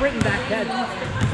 Britain back then.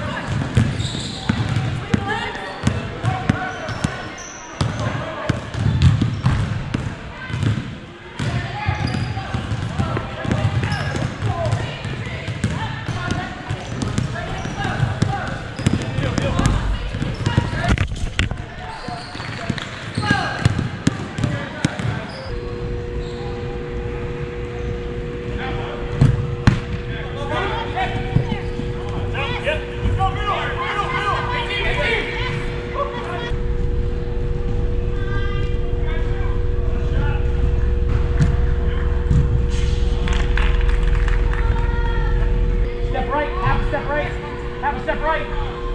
step right.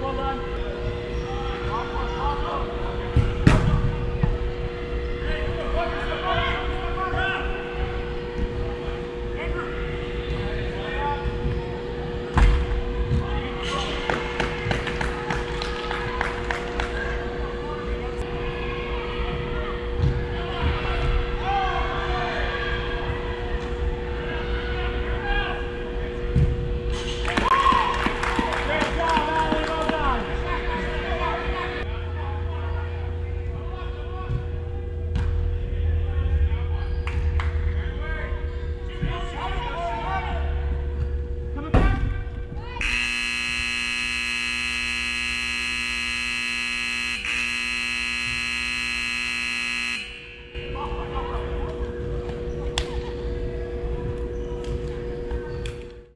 Well done.